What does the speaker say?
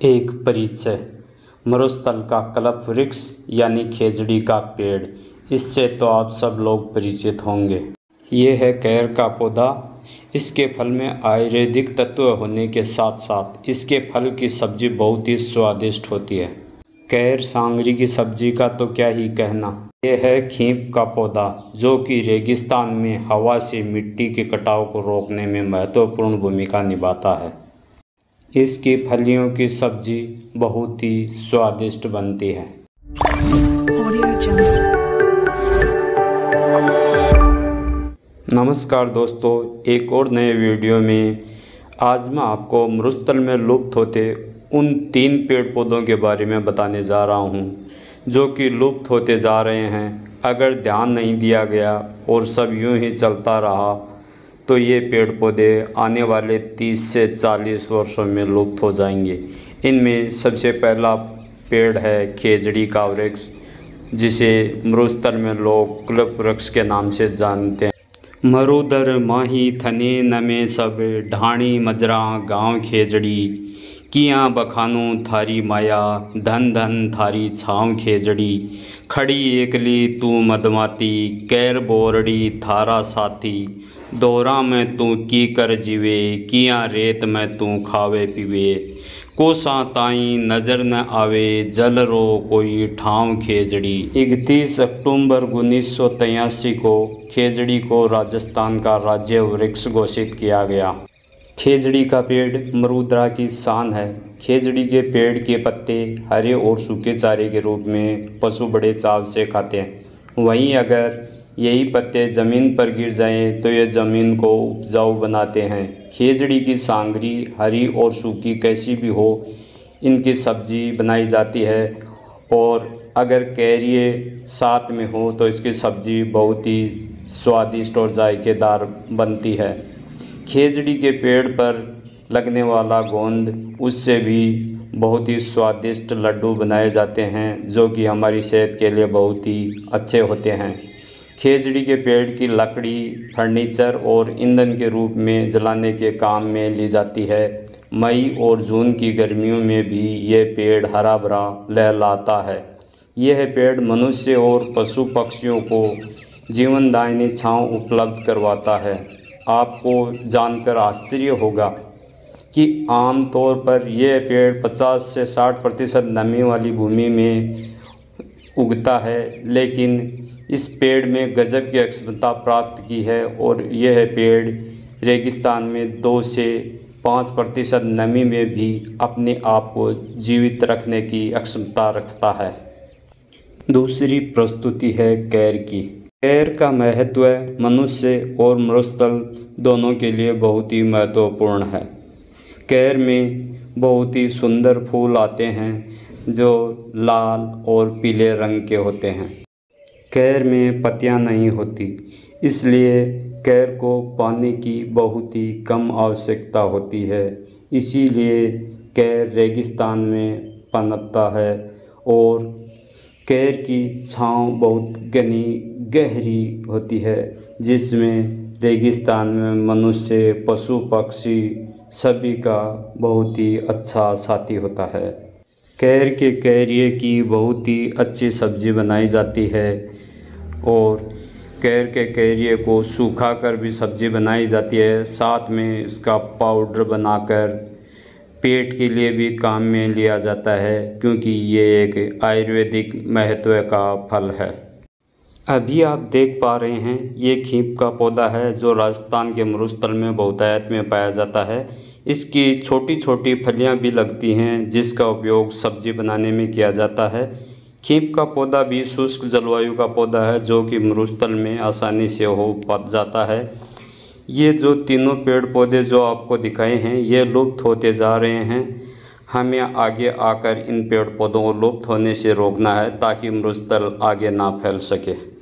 एक परिचय। मरुस्थल का कल्प वृक्ष यानी खेजड़ी का पेड़। इससे तो आप सब लोग परिचित होंगे। ये है कैर का पौधा। इसके फल में आयुर्वेदिक तत्व होने के साथ साथ इसके फल की सब्ज़ी बहुत ही स्वादिष्ट होती है। कैर सांगरी की सब्ज़ी का तो क्या ही कहना। यह है खीप का पौधा, जो कि रेगिस्तान में हवा से मिट्टी के कटाव को रोकने में महत्वपूर्ण भूमिका निभाता है। इसकी फलियों की सब्ज़ी बहुत ही स्वादिष्ट बनती है। नमस्कार दोस्तों एक और नए वीडियो में आज मैं आपको मरुस्थल में लुप्त होते उन तीन पेड़ पौधों के बारे में बताने जा रहा हूँ जो कि लुप्त होते जा रहे हैं। अगर ध्यान नहीं दिया गया और सब यूँ ही चलता रहा तो ये पेड़ पौधे आने वाले 30 से 40 वर्षों में लुप्त हो जाएँगे। इनमें सबसे पहला पेड़ है खेजड़ी का वृक्ष, जिसे मरुस्थल में लोग क्लब वृक्ष के नाम से जानते हैं। मरुदर माही थने नमे सब, ढाणी मजरा गाँव खेजड़ी। किया बखानो थारी माया, धन धन थारी छाँव खेजड़ी। खड़ी एकली तू मदमाती, कैर बोरड़ी थारा साथी। दोरा में तू की कर जीवे, किया रेत में तू खावे पीवे। कोसा ताई नज़र न आवे, जल रो कोई ठाव खेजड़ी। इकतीस अक्टूबर उन्नीस सौ तिरासी को खेजड़ी को राजस्थान का राज्य वृक्ष घोषित किया गया। खेजड़ी का पेड़ मरुद्रा की शान है। खेजड़ी के पेड़ के पत्ते हरे और सूखे चारे के रूप में पशु बड़े चाव से खाते हैं। वहीं अगर यही पत्ते ज़मीन पर गिर जाएँ तो ये ज़मीन को उपजाऊ बनाते हैं। खेजड़ी की सांगरी हरी और सूखी कैसी भी हो, इनकी सब्ज़ी बनाई जाती है और अगर कैरिए साथ में हो तो इसकी सब्ज़ी बहुत ही स्वादिष्ट और जायकेदार बनती है। खेजड़ी के पेड़ पर लगने वाला गोंद, उससे भी बहुत ही स्वादिष्ट लड्डू बनाए जाते हैं, जो कि हमारी सेहत के लिए बहुत ही अच्छे होते हैं। खेजड़ी के पेड़ की लकड़ी, फर्नीचर और ईंधन के रूप में जलाने के काम में ली जाती है। मई और जून की गर्मियों में भी ये पेड़ हरा भरा लहलाता है। यह पेड़ मनुष्य और पशु पक्षियों को जीवनदायिनी छांव उपलब्ध करवाता है। आपको जानकर आश्चर्य होगा कि आम तौर पर यह पेड़ 50 से 60 प्रतिशत नमी वाली भूमि में उगता है, लेकिन इस पेड़ में गजब की क्षमता प्राप्त की है और यह पेड़ रेगिस्तान में दो से पाँच प्रतिशत नमी में भी अपने आप को जीवित रखने की अक्षमता रखता है। दूसरी प्रस्तुति है कैर की। कैर का महत्व मनुष्य और मरुस्थल दोनों के लिए बहुत ही महत्वपूर्ण है। कैर में बहुत ही सुंदर फूल आते हैं, जो लाल और पीले रंग के होते हैं। कैर में पत्तियाँ नहीं होती, इसलिए कैर को पानी की बहुत ही कम आवश्यकता होती है। इसीलिए कैर रेगिस्तान में पनपता है और कैर की छाँव बहुत घनी गहरी होती है, जिसमें रेगिस्तान में मनुष्य, पशु, पक्षी सभी का बहुत ही अच्छा साथी होता है। कैर के कैरिए की बहुत ही अच्छी सब्ज़ी बनाई जाती है और कैर के कैरिए को सूखा कर भी सब्ज़ी बनाई जाती है। साथ में इसका पाउडर बनाकर पेट के लिए भी काम में लिया जाता है, क्योंकि ये एक आयुर्वेदिक महत्व का फल है। अभी आप देख पा रहे हैं, ये खीप का पौधा है जो राजस्थान के मरुस्थल में बहुतायत में पाया जाता है। इसकी छोटी छोटी फलियाँ भी लगती हैं, जिसका उपयोग सब्ज़ी बनाने में किया जाता है। खीप का पौधा भी शुष्क जलवायु का पौधा है, जो कि मरुस्थल में आसानी से हो पा, जाता है। ये जो तीनों पेड़ पौधे जो आपको दिखाए हैं, ये लुप्त होते जा रहे हैं। हमें आगे आकर इन पेड़ पौधों को लुप्त होने से रोकना है, ताकि मरुस्थल आगे ना फैल सके।